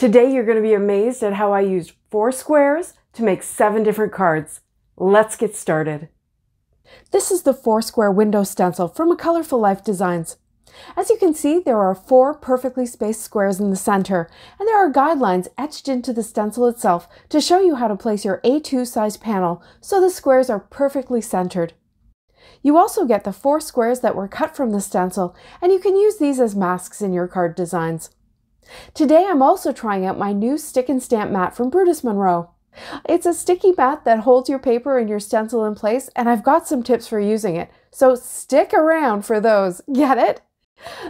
Today you're going to be amazed at how I used four squares to make seven different cards. Let's get started. This is the four square window stencil from a Colorful Life Designs. As you can see, there are four perfectly spaced squares in the center, and there are guidelines etched into the stencil itself to show you how to place your A2 size panel so the squares are perfectly centered. You also get the four squares that were cut from the stencil, and you can use these as masks in your card designs. Today I'm also trying out my new stick and stamp mat from Brutus Monroe. It's a sticky mat that holds your paper and your stencil in place and I've got some tips for using it, so stick around for those. Get it?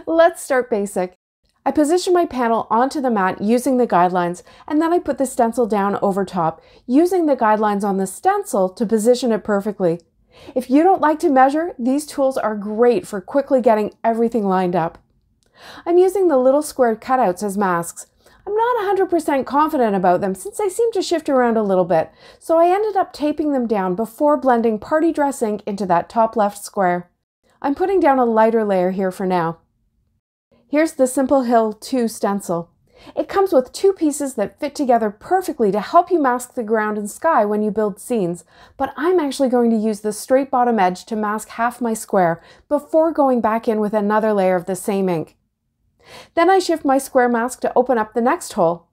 Let's start basic. I position my panel onto the mat using the guidelines and then I put the stencil down over top using the guidelines on the stencil to position it perfectly. If you don't like to measure, these tools are great for quickly getting everything lined up. I'm using the little squared cutouts as masks. I'm not 100% confident about them since they seem to shift around a little bit, so I ended up taping them down before blending party dress ink into that top left square. I'm putting down a lighter layer here for now. Here's the Simple Hill 2 stencil. It comes with two pieces that fit together perfectly to help you mask the ground and sky when you build scenes, but I'm actually going to use the straight bottom edge to mask half my square before going back in with another layer of the same ink. Then I shift my square mask to open up the next hole.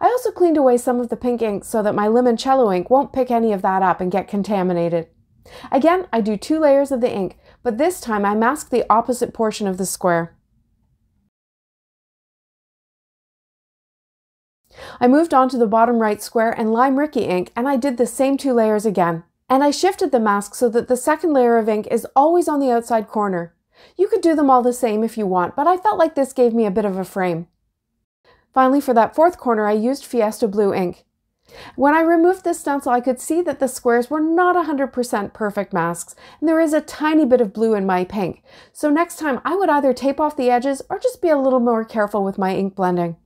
I also cleaned away some of the pink ink so that my limoncello ink won't pick any of that up and get contaminated. Again, I do two layers of the ink, but this time I mask the opposite portion of the square. I moved on to the bottom right square and Lime Rickey ink and I did the same two layers again. And I shifted the mask so that the second layer of ink is always on the outside corner. You could do them all the same if you want, but I felt like this gave me a bit of a frame. Finally, for that fourth corner, I used Fiesta Blue ink. When I removed this stencil, I could see that the squares were not 100% perfect masks, and there is a tiny bit of blue in my pink. So next time, I would either tape off the edges or just be a little more careful with my ink blending.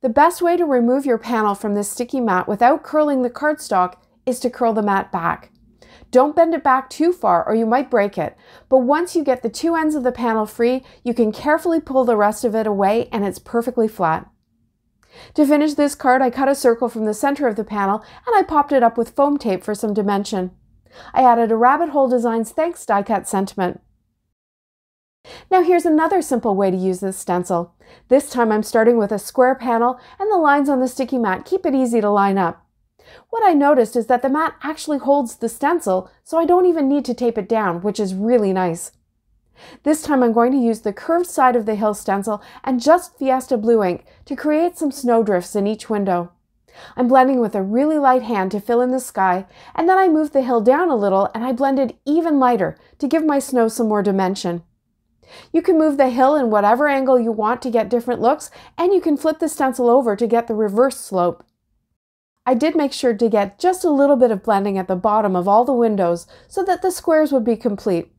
The best way to remove your panel from this sticky mat without curling the cardstock is to curl the mat back. Don't bend it back too far or you might break it. But once you get the two ends of the panel free, you can carefully pull the rest of it away and it's perfectly flat. To finish this card, I cut a circle from the center of the panel and I popped it up with foam tape for some dimension. I added a rabbit hole designs thanks die cut sentiment. Now here's another simple way to use this stencil. This time I'm starting with a square panel and the lines on the sticky mat keep it easy to line up. What I noticed is that the mat actually holds the stencil, so I don't even need to tape it down, which is really nice. This time I'm going to use the curved side of the hill stencil and just Fiesta Blue ink to create some snowdrifts in each window. I'm blending with a really light hand to fill in the sky, and then I moved the hill down a little and I blended even lighter to give my snow some more dimension. You can move the hill in whatever angle you want to get different looks, and you can flip the stencil over to get the reverse slope. I did make sure to get just a little bit of blending at the bottom of all the windows so that the squares would be complete.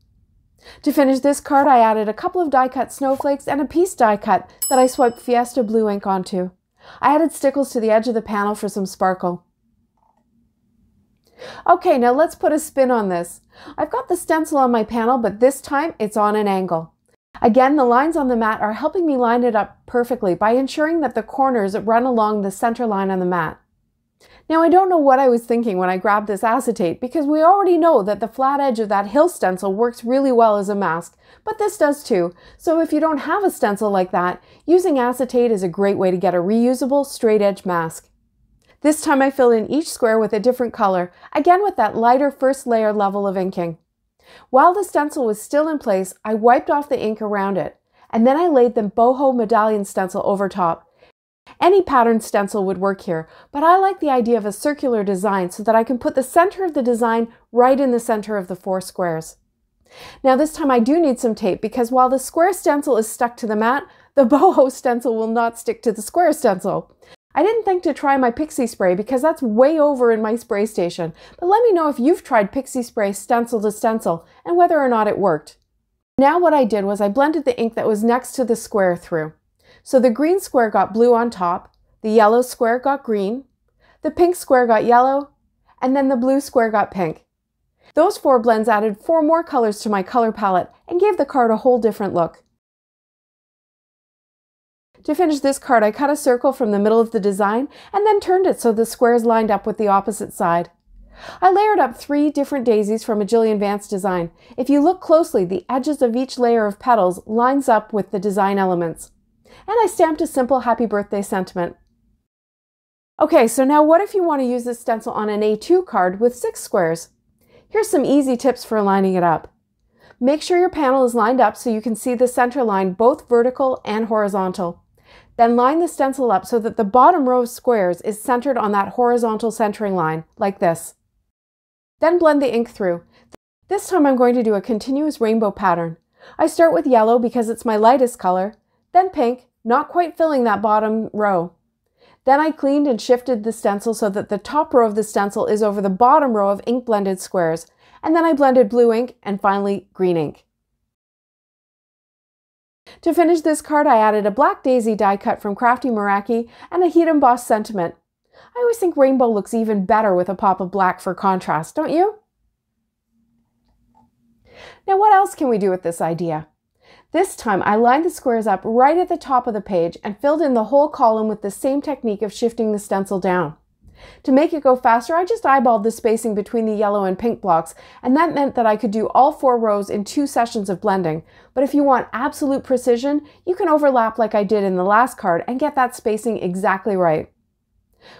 To finish this card, I added a couple of die cut snowflakes and a piece die cut that I swiped Fiesta Blue ink onto. I added stickles to the edge of the panel for some sparkle. Okay, now let's put a spin on this. I've got the stencil on my panel, but this time it's on an angle. Again, the lines on the mat are helping me line it up perfectly by ensuring that the corners run along the center line on the mat. Now I don't know what I was thinking when I grabbed this acetate because we already know that the flat edge of that hill stencil works really well as a mask, but this does too. So if you don't have a stencil like that, using acetate is a great way to get a reusable straight edge mask. This time I filled in each square with a different color, again with that lighter first layer level of inking. While the stencil was still in place, I wiped off the ink around it, and then I laid the boho medallion stencil over top, any pattern stencil would work here, but I like the idea of a circular design so that I can put the center of the design right in the center of the four squares. Now this time I do need some tape because while the square stencil is stuck to the mat, the boho stencil will not stick to the square stencil. I didn't think to try my pixie spray because that's way over in my spray station, but let me know if you've tried pixie spray stencil to stencil and whether or not it worked. Now what I did was I blended the ink that was next to the square through. So the green square got blue on top, the yellow square got green, the pink square got yellow, and then the blue square got pink. Those four blends added four more colors to my color palette and gave the card a whole different look. To finish this card, I cut a circle from the middle of the design and then turned it so the squares lined up with the opposite side. I layered up three different daisies from a Jillian Vance design. If you look closely, the edges of each layer of petals lines up with the design elements. And I stamped a simple happy birthday sentiment. Okay, so now what if you want to use this stencil on an A2 card with six squares? Here's some easy tips for lining it up. Make sure your panel is lined up so you can see the center line both vertical and horizontal. Then line the stencil up so that the bottom row of squares is centered on that horizontal centering line, like this. Then blend the ink through. This time I'm going to do a continuous rainbow pattern. I start with yellow because it's my lightest color, then pink, not quite filling that bottom row. Then I cleaned and shifted the stencil so that the top row of the stencil is over the bottom row of ink blended squares, and then I blended blue ink and finally green ink. To finish this card, I added a black daisy die cut from Crafty Meraki and a heat embossed sentiment. I always think rainbow looks even better with a pop of black for contrast, don't you? Now what else can we do with this idea? This time I lined the squares up right at the top of the page and filled in the whole column with the same technique of shifting the stencil down. To make it go faster, I just eyeballed the spacing between the yellow and pink blocks, and that meant that I could do all four rows in two sessions of blending. But if you want absolute precision, you can overlap like I did in the last card and get that spacing exactly right.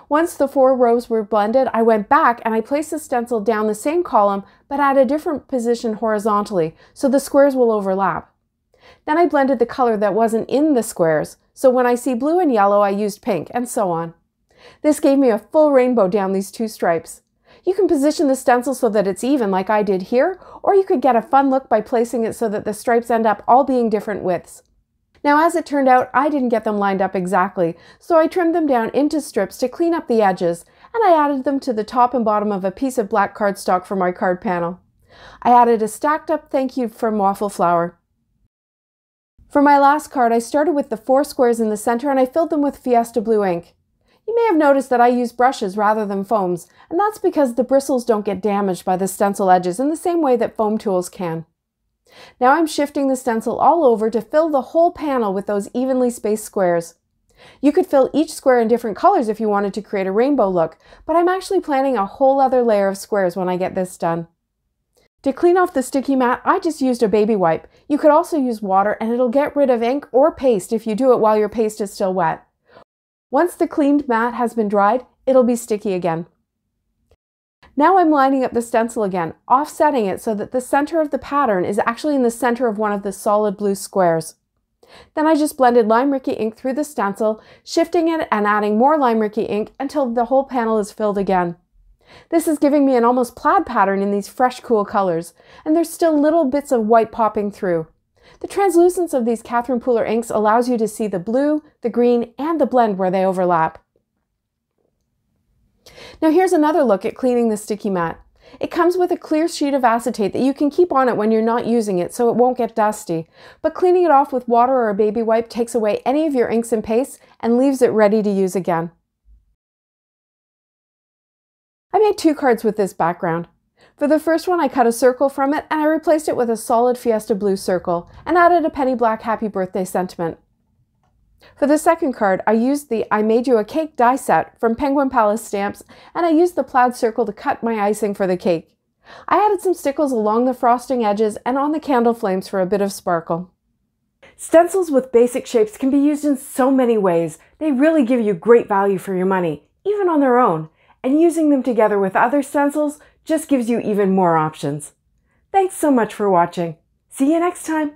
Once the four rows were blended, I went back and I placed the stencil down the same column, but at a different position horizontally, so the squares will overlap. Then I blended the color that wasn't in the squares, so when I see blue and yellow, I used pink, and so on. This gave me a full rainbow down these two stripes. You can position the stencil so that it's even like I did here, or you could get a fun look by placing it so that the stripes end up all being different widths. Now as it turned out, I didn't get them lined up exactly, so I trimmed them down into strips to clean up the edges, and I added them to the top and bottom of a piece of black cardstock for my card panel. I added a stacked up thank you from Waffle Flower. For my last card, I started with the four squares in the center and I filled them with Fiesta Blue ink. You may have noticed that I use brushes rather than foams, and that's because the bristles don't get damaged by the stencil edges in the same way that foam tools can. Now I'm shifting the stencil all over to fill the whole panel with those evenly spaced squares. You could fill each square in different colors if you wanted to create a rainbow look, but I'm actually planning a whole other layer of squares when I get this done. To clean off the sticky mat, I just used a baby wipe. You could also use water and it'll get rid of ink or paste if you do it while your paste is still wet. Once the cleaned mat has been dried, it'll be sticky again. Now I'm lining up the stencil again, offsetting it so that the center of the pattern is actually in the center of one of the solid blue squares. Then I just blended Lime Rickey ink through the stencil, shifting it and adding more Lime Rickey ink until the whole panel is filled again. This is giving me an almost plaid pattern in these fresh, cool colors, and there's still little bits of white popping through. The translucence of these Catherine Pooler inks allows you to see the blue, the green, and the blend where they overlap. Now here's another look at cleaning the sticky mat. It comes with a clear sheet of acetate that you can keep on it when you're not using it so it won't get dusty, but cleaning it off with water or a baby wipe takes away any of your inks and pastes and leaves it ready to use again. I made two cards with this background. For the first one, I cut a circle from it and I replaced it with a solid Fiesta Blue circle and added a penny black happy birthday sentiment. For the second card, I used the I Made You a Cake die set from Penguin Palace Stamps and I used the plaid circle to cut my icing for the cake. I added some stickles along the frosting edges and on the candle flames for a bit of sparkle. Stencils with basic shapes can be used in so many ways. They really give you great value for your money, even on their own and using them together with other stencils just gives you even more options. Thanks so much for watching. See you next time.